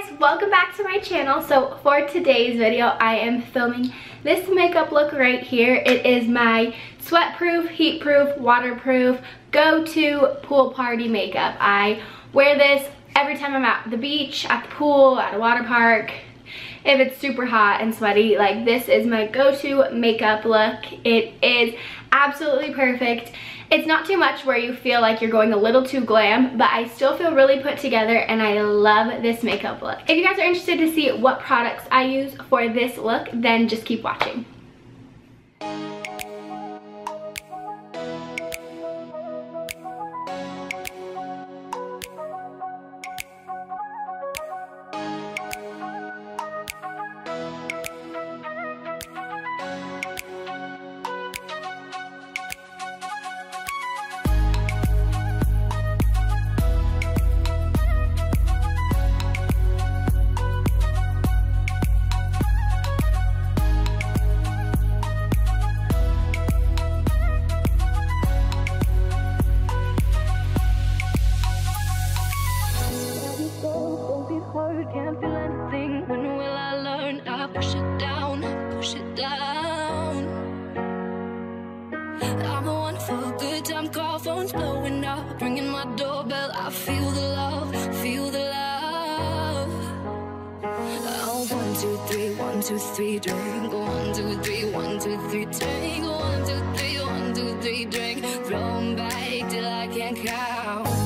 guys, welcome back to my channel. So for today's video, I am filming this makeup look right here. It is my sweatproof, heatproof, waterproof, go-to pool party makeup. I wear this every time I'm at the beach, at the pool, at a water park, if it's super hot and sweaty. Like this is my go-to makeup look. It is absolutely perfect. It's not too much where you feel like you're going a little too glam, but I still feel really put together and I love this makeup look. If you guys are interested to see what products I use for this look, then just keep watching. Phone's blowing up, ringing my doorbell. I feel the love, feel the love. Oh, one, two, three, one, two, three, drink. One, two, three, one, two, three, drink. One, two, three, one, two, three, drink. Throw back till I can't count.